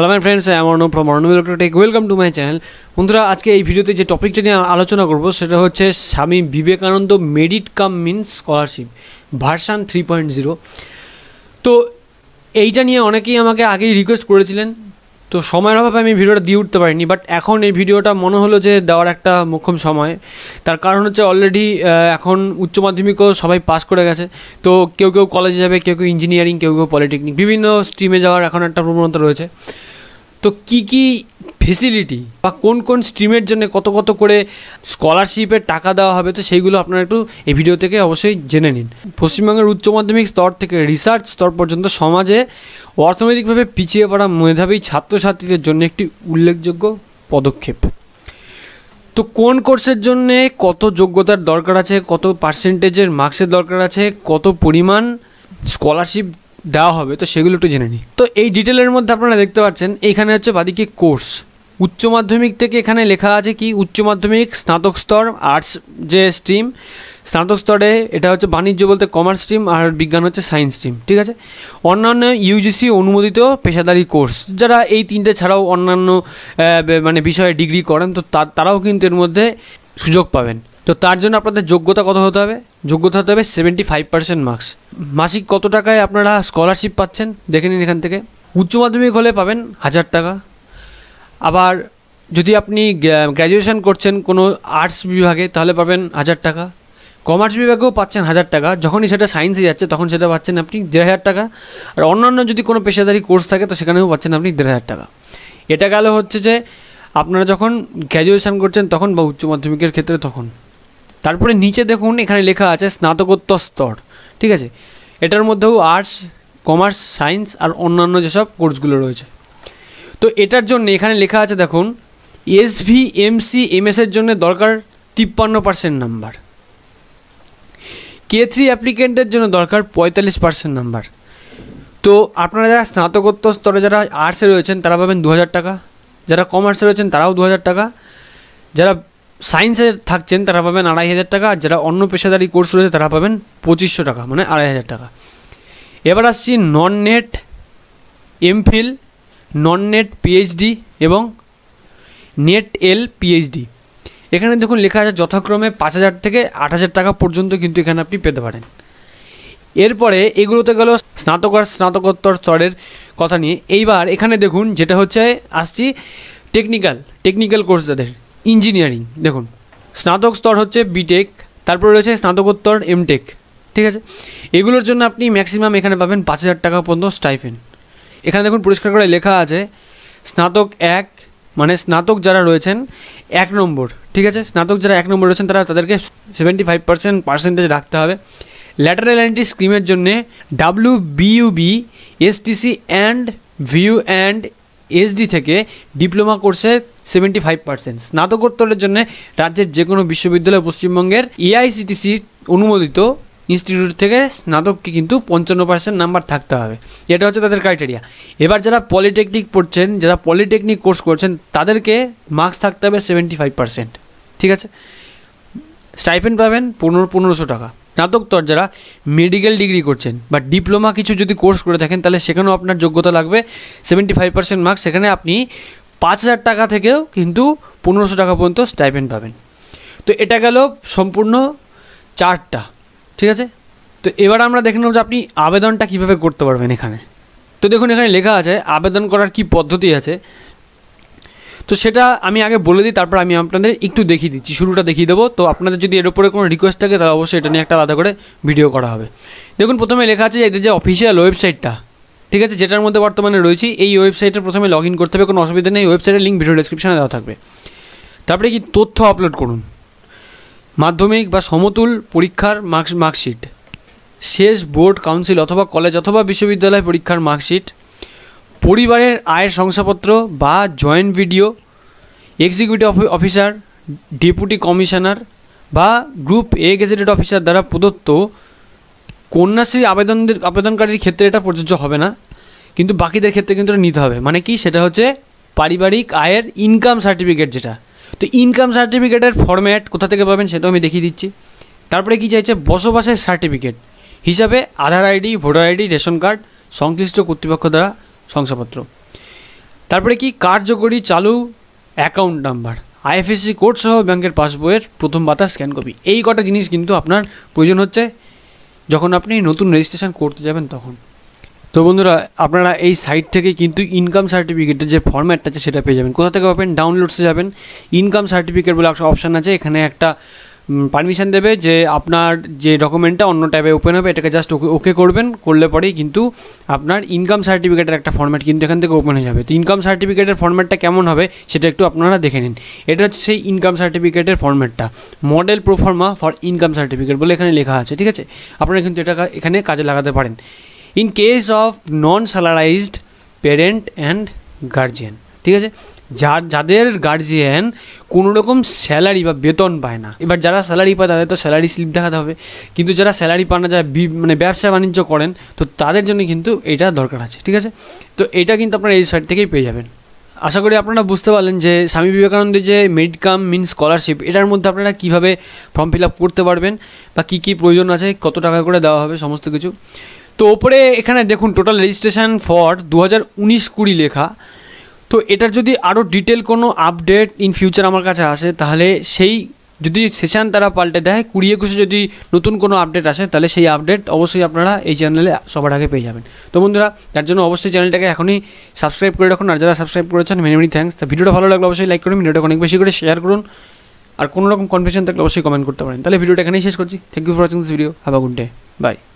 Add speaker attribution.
Speaker 1: Hello my friends Arna from Arnab welcome to my channel বন্ধুরা, আজকে এই ভিডিওতে যে টপিকটা নিয়ে আলোচনা করব, সেটা হচ্ছে Swami Vivekananda merit cum means scholarship, version three point zero. তো এইটা নিয়ে অনেকেই আমাকে আগেই রিকোয়েস্ট করেছিলেন। তো সময়ের অভাবে আমি ভিডিওটা দিয়ে উঠতে পারিনি বাট এখন এই ভিডিওটা মনে হলো যে দেওয়ার একটা মোক্ষম সময়। তার কারণ হচ্ছে অলরেডি এখন উচ্চ মাধ্যমিকও সবাই পাস করে গেছে। তো কেউ কেউ কলেজে যাবে, কেউ কেউ ইঞ্জিনিয়ারিং কেউ কেউ পলিটেকনিক বিভিন্ন স্ট্রিমে যাওয়ার এখন একটা প্রবণতা রয়েছে। তো কি কি ফেসিলিটি বা কোন কোন স্ট্রিমের জন্য কত কত করে স্কলারশিপের টাকা দেওয়া হবে, তো সেইগুলো আপনারা একটু এই ভিডিও থেকে অবশ্যই জেনে নিন। পশ্চিমবঙ্গের উচ্চ মাধ্যমিক স্তর থেকে রিসার্চ স্তর পর্যন্ত সমাজে অর্থনৈতিকভাবে পিছিয়ে পড়া মেধাবী ছাত্রছাত্রীদের জন্য একটি উল্লেখযোগ্য পদক্ষেপ। তো কোন কোর্সের জন্যে কত যোগ্যতার দরকার আছে, কত পার্সেন্টেজের মার্কসের দরকার আছে, কত পরিমাণ স্কলারশিপ দেওয়া হবে, তো সেগুলো একটু জেনে নিই। তো এই ডিটেলের মধ্যে আপনারা দেখতে পাচ্ছেন এইখানে হচ্ছে বাদিকে কোর্স উচ্চ মাধ্যমিক থেকে এখানে লেখা আছে কি, উচ্চ মাধ্যমিক, স্নাতক স্তর আর্টস যে স্ট্রিম স্নাতক স্তরে এটা হচ্ছে বাণিজ্য বলতে কমার্স স্ট্রিম আর বিজ্ঞান হচ্ছে সায়েন্স স্ট্রিম ঠিক আছে? অন্যান্য ইউজিসি অনুমোদিত পেশাদারি কোর্স যারা এই তিনটে ছাড়াও অন্যান্য মানে বিষয়ে ডিগ্রি করেন তো, তারাও কিন্তু এর মধ্যে সুযোগ পাবেন। তো তার জন্য আপনাদের যোগ্যতা কত হতে হবে? যোগ্যতা হতে হবে সেভেন্টি ফাইভ পার্সেন্ট মার্কস মাসিক কত টাকায় আপনারা স্কলারশিপ পাচ্ছেন? দেখে নিন এখান থেকে। উচ্চ মাধ্যমিক হলে পাবেন হাজার টাকা। আবার যদি আপনি গ্র্যাজুয়েশন করছেন কোনো আর্টস বিভাগে, তাহলে পাবেন হাজার টাকা। কমার্স বিভাগেও পাচ্ছেন হাজার টাকা। যখনই সেটা সায়েন্সে যাচ্ছে, তখন সেটা পাচ্ছেন আপনি দেড় হাজার টাকা। আর অন্যান্য যদি কোনো পেশাদারি কোর্স থাকে, তো সেখানেও পাচ্ছেন আপনি দেড় হাজার টাকা। এটা গেল হচ্ছে যে, আপনারা যখন গ্র্যাজুয়েশান করছেন তখন বা উচ্চ মাধ্যমিকের ক্ষেত্রে তখন। তারপরে নিচে দেখুন, এখানে লেখা আছে স্নাতকোত্তর। স্তর ঠিক আছে? এটার মধ্যেও আর্টস কমার্স সায়েন্স আর অন্যান্য যেসব কোর্সগুলো রয়েছে। তো এটার জন্য এখানে লেখা আছে দেখুন এস ভি এমসি এমএসের জন্য দরকার তিপ্পান্ন পার্সেন্ট নাম্বার কে থ্রি অ্যাপ্লিকেন্টের জন্য দরকার পঁয়তাল্লিশ পার্সেন্ট নাম্বার তো আপনারা যারা স্নাতকোত্তর স্তরে যারা আর্টসে রয়েছেন, তারা পাবেন দু হাজার টাকা। যারা কমার্সে রয়েছেন, তারাও দু হাজার টাকা। যারা সায়েন্সে থাকছেন তারা পাবেন আড়াই হাজার টাকা, আর যারা অন্য পেশাদারি কোর্স রয়েছে তারা পাবেন পঁচিশশো টাকা মানে আড়াই হাজার টাকা। এবার আসছি non NET MPhil non NET PhD এবং নেট এল পিএইচডি এখানে দেখুন লেখা আছে, যথাক্রমে পাঁচ হাজার থেকে আট হাজার টাকা পর্যন্ত কিন্তু এখানে আপনি পেতে পারেন। এরপরে এগুলোতে গেল স্নাতক আর স্নাতকোত্তর স্তরের কথা নিয়ে। এইবার এখানে দেখুন যেটা হচ্ছে, আসছি টেকনিক্যাল টেকনিক্যাল কোর্স যাদের। ইঞ্জিনিয়ারিং। দেখুন, স্নাতক স্তর হচ্ছে বিটেক তারপরে রয়েছে স্নাতকোত্তর এমটেক ঠিক আছে? এগুলোর জন্য আপনি ম্যাক্সিমাম এখানে পাবেন পাঁচ হাজার টাকা পর্যন্ত স্টাইফেন এখানে দেখুন, পরিষ্কার করে লেখা আছে, স্নাতক এক মানে স্নাতক যারা রয়েছেন, এক নম্বর, ঠিক আছে? স্নাতক যারা এক নম্বর রয়েছেন, তারা তাদেরকে সেভেন্টি ফাইভ পার্সেন্ট পার্সেন্টেজ রাখতে হবে। ল্যাটারাল এন্ট্রি স্কিমের জন্যে W বিইউবি STC and view and SD থেকে ডিপ্লোমা কোর্সের সেভেন্টি ফাইভ পার্সেন্ট স্নাতকোত্তরের জন্য রাজ্যের যে কোনো বিশ্ববিদ্যালয় পশ্চিমবঙ্গের এআইসিটিসি অনুমোদিত ইনস্টিটিউট থেকে স্নাতককে কিন্তু পঞ্চান্ন পার্সেন্ট নাম্বার থাকতে হবে। এটা হচ্ছে তাদের ক্রাইটেরিয়া এবার যারা পলিটেকনিক পড়ছেন, যারা পলিটেকনিক কোর্স করছেন, তাদেরকে মার্কস থাকতে হবে সেভেন্টি ফাইভ পার্সেন্ট ঠিক আছে? স্টাইফেন্ড পাবেন পনেরো, পনেরোশো টাকা। স্নাতকোত্তর যারা মেডিকেল ডিগ্রি করছেন বা ডিপ্লোমা কিছু যদি কোর্স করে থাকেন, তাহলে সেখানেও আপনার যোগ্যতা লাগবে। সেভেন্টি ফাইভ পার্সেন্ট মার্কস সেখানে আপনি পাঁচ হাজার টাকা থেকেও কিন্তু পনেরোশো টাকা পর্যন্ত স্টাইপেন্ড পাবেন। তো এটা গেল সম্পূর্ণ চারটা ঠিক আছে? তো এবার আমরা দেখে নেব যে আপনি আবেদনটা কীভাবে করতে পারবেন এখানে। তো দেখুন, এখানে লেখা আছে, আবেদন করার কি পদ্ধতি আছে? তো সেটা আমি আগে বলে দিই, তারপর আমি আপনাদের একটু দেখিয়ে দিচ্ছি, শুরুটা দেখিয়ে দেবো। তো আপনাদের যদি এর উপরে কোনো রিকোয়েস্ট থাকে, তাহলে অবশ্যই এটা নিয়ে একটা আলাদা করে ভিডিও করা হবে। দেখুন, প্রথমে লেখা আছে যে এদের যে অফিসিয়াল ওয়েবসাইটটা ঠিক আছে, যেটার মধ্যে বর্তমানে রয়েছি, এই ওয়েবসাইটে প্রথমে লগ ইন করতে হবে, কোনো অসুবিধা নেই ওয়েবসাইটের লিঙ্ক ভিডিও ডিসক্রিপশানে দেওয়া থাকবে। তারপরে কি তথ্য আপলোড করুন? মাধ্যমিক বা সমতুল পরীক্ষার মার্কস মার্কশিট শেষ বোর্ড কাউন্সিল অথবা কলেজ অথবা বিশ্ববিদ্যালয় পরীক্ষার মার্কশিট পরিবারের আয়ের শংসাপত্র বা joint BDO executive officer deputy commissioner বা গ্রুপ এ গেজেটেড অফিসার দ্বারা প্রদত্ত কন্যাশ্রী আবেদনদের, আবেদনকারীর ক্ষেত্রে এটা প্রযোজ্য হবে না, কিন্তু বাকিদের ক্ষেত্রে কিন্তু এটা নিতে হবে। মানে কি? সেটা হচ্ছে পারিবারিক আয়ের ইনকাম সার্টিফিকেট যেটা। তো ইনকাম সার্টিফিকেটের ফরম্যাট কোথা থেকে পাবেন সেটাও আমি দেখিয়ে দিচ্ছি। তারপরে কি চাইছে? বসবাসের সার্টিফিকেট হিসাবে Aadhaar ID, voter ID, ration card সংশ্লিষ্ট কর্তৃপক্ষ দ্বারা শংসাপত্র। তারপরে কি কার্যকরী চালু অ্যাকাউন্ট নাম্বার আইএফএসসি কোড সহ ব্যাংকের পাসবইয়ের প্রথম পাতা স্ক্যান কপি এই কটা জিনিস কিন্তু আপনার প্রয়োজন হচ্ছে যখন আপনি নতুন রেজিস্ট্রেশন করতে যাবেন তখন। তো বন্ধুরা, আপনারা এই সাইট থেকে কিন্তু ইনকাম সার্টিফিকেটের যে ফর্ম্যাটটা আছে সেটা পেয়ে যাবেন। কোথা থেকে পাবেন? ডাউনলোডসে যাবেন। ইনকাম সার্টিফিকেট বলে একটা অপশান আছে। এখানে একটা পারমিশন দেবে যে আপনার যে ডকুমেন্টটা অন্য ট্যাবে ওপেন হবে, এটাকে জাস্ট ওকে ওকে করবেন, করলে পরেই কিন্তু আপনার ইনকাম সার্টিফিকেটের একটা ফর্ম্যাট কিন্তু এখান থেকে ওপেন হয়ে যাবে। তো ইনকাম সার্টিফিকেটের ফর্ম্যাটটা কেমন হবে, সেটা একটু আপনারা দেখে নিন। এটা হচ্ছে সেই ইনকাম সার্টিফিকেটের ফর্ম্যাটটা model proforma for income certificate বলে এখানে লেখা আছে, ঠিক আছে? আপনারা কিন্তু এটা এখানে কাজে লাগাতে পারেন। In case of non salaried parent and guardian ঠিক আছে? যার যাদের গার্জিয়ান কোনো রকম স্যালারি বা বেতন পায় না। এবার যারা স্যালারি পায় তাদের তো স্যালারি স্লিপ দেখাতে হবে। কিন্তু যারা স্যালারি পায় না, যারা মানে ব্যবসা বাণিজ্য করেন, তো তাদের জন্য কিন্তু এটা দরকার আছে, ঠিক আছে? তো এটা কিন্তু আপনারা এই সাইট থেকেই পেয়ে যাবেন। আশা করি আপনারা বুঝতে পারলেন যে স্বামী বিবেকানন্দের যে মেরিট কাম মিন স্কলারশিপ এটার মধ্যে আপনারা কীভাবে ফর্ম ফিল আপ করতে পারবেন বা কী কী প্রয়োজন আছে, কত টাকা করে দেওয়া হবে, সমস্ত কিছু। তো ওপরে এখানে দেখুন টোটাল রেজিস্ট্রেশন ফর দু হাজার উনিশ কুড়ি লেখা। তো এটার যদি আরও ডিটেল কোনো আপডেট ইন ফিউচার আমার কাছে আসে, তাহলে সেই যদি সেশন তারা পাল্টে দেয়, কুড়ি একুশে যদি নতুন কোনো আপডেট আসে, তাহলে সেই আপডেট অবশ্যই আপনারা এই চ্যানেলে সবার আগে পেয়ে যাবেন। তো বন্ধুরা তার জন্য অবশ্যই চ্যানেলটাকে এখনই সাবস্ক্রাইব করে রাখুন, আর যারা সাবস্ক্রাইব করেছেন মেনি মেনি থ্যাঙ্কস তা ভিডিওটা ভালো লাগলে অবশ্যই লাইক করুন ভিডিওটা অনেক বেশি করে শেয়ার করুন। আর কোনো রকম কনফিউশন থাকলে অবশ্যই কমেন্ট করতে পারেন। তাহলে ভিডিওটা এখানেই শেষ করছি। Thank you for watching this video have a good day bye